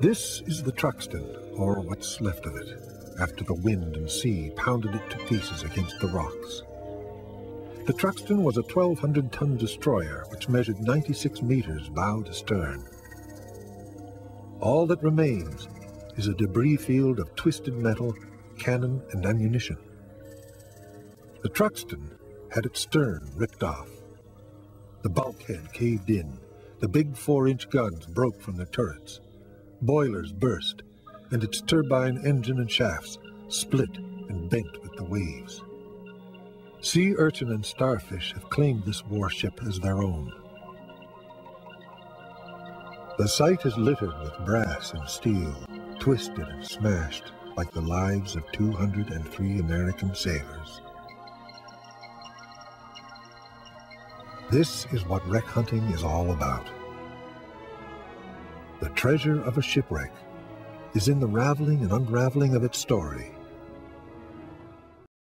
This is the Truxtun, or what's left of it, after the wind and sea pounded it to pieces against the rocks. The Truxtun was a 1,200-ton destroyer which measured 96 meters bow to stern. All that remains is a debris field of twisted metal, cannon, and ammunition. The Truxtun had its stern ripped off. The bulkhead caved in, the big four-inch guns broke from their turrets. Boilers burst, and its turbine engine and shafts split and bent with the waves. Sea urchin and starfish have claimed this warship as their own. The site is littered with brass and steel, twisted and smashed like the lives of 203 American sailors. This is what wreck hunting is all about. The treasure of a shipwreck is in the raveling and unraveling of its story